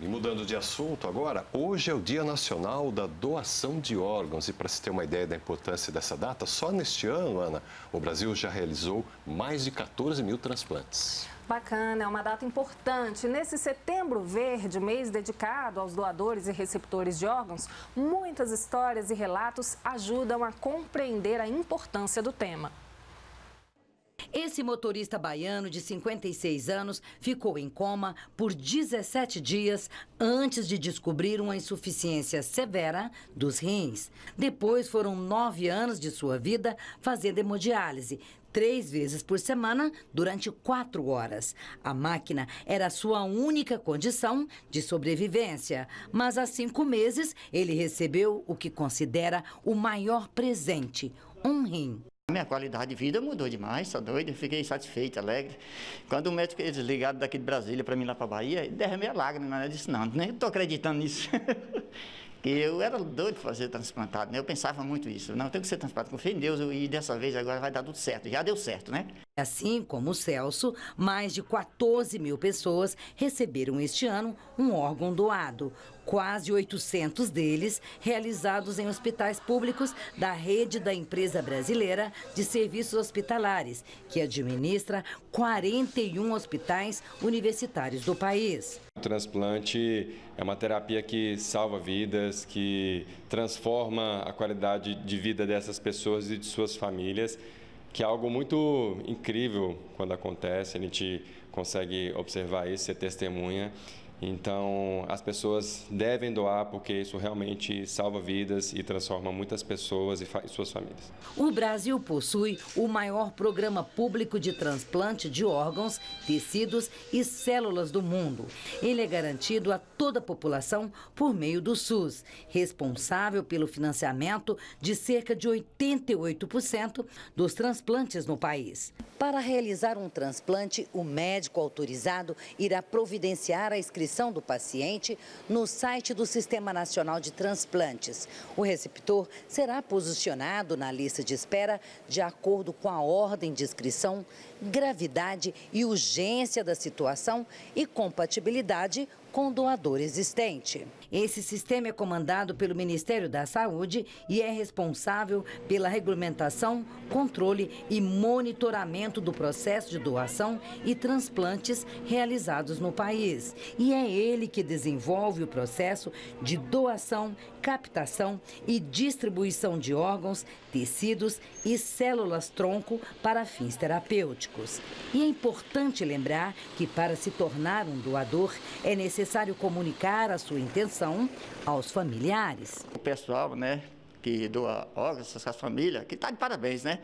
E mudando de assunto agora, hoje é o Dia Nacional da Doação de Órgãos. E para se ter uma ideia da importância dessa data, só neste ano, Ana, o Brasil já realizou mais de 14 mil transplantes. Bacana, é uma data importante. Nesse setembro verde, mês dedicado aos doadores e receptores de órgãos, muitas histórias e relatos ajudam a compreender a importância do tema. Esse motorista baiano de 56 anos ficou em coma por 17 dias antes de descobrir uma insuficiência severa dos rins. Depois foram nove anos de sua vida fazendo hemodiálise, três vezes por semana durante quatro horas. A máquina era sua única condição de sobrevivência, mas há cinco meses ele recebeu o que considera o maior presente: um rim. Minha qualidade de vida mudou demais, tá doido? Fiquei satisfeito, alegre. Quando o médico eles daqui de Brasília para mim lá para Bahia, derramei a lágrima, né? Eu disse, não, nem estou acreditando nisso. eu era doido fazer transplantado, né? Eu pensava muito isso. Não, tenho que ser transplantado. Confio em Deus e dessa vez agora vai dar tudo certo. Já deu certo, né? Assim como o Celso, mais de 14 mil pessoas receberam este ano um órgão doado. Quase 800 deles realizados em hospitais públicos da rede da empresa brasileira de serviços hospitalares, que administra 41 hospitais universitários do país. O transplante é uma terapia que salva vidas, que transforma a qualidade de vida dessas pessoas e de suas famílias que é algo muito incrível quando acontece, a gente consegue observar isso, ser testemunha então, as pessoas devem doar porque isso realmente salva vidas e transforma muitas pessoas e, suas famílias. O Brasil possui o maior programa público de transplante de órgãos, tecidos e células do mundo. Ele é garantido a toda a população por meio do SUS, responsável pelo financiamento de cerca de 88% dos transplantes no país. Para realizar um transplante, o médico autorizado irá providenciar a inscrição do paciente no site do Sistema Nacional de Transplantes. O receptor será posicionado na lista de espera de acordo com a ordem de inscrição, gravidade e urgência da situação e compatibilidade com doador existente. Esse sistema é comandado pelo Ministério da Saúde e é responsável pela regulamentação, controle e monitoramento do processo de doação e transplantes realizados no país. E é ele que desenvolve o processo de doação, captação e distribuição de órgãos, tecidos e células-tronco para fins terapêuticos. E é importante lembrar que para se tornar um doador é necessário comunicar a sua intenção aos familiares. O pessoal, né, que doa órgãos, essas famílias, que está de parabéns, né?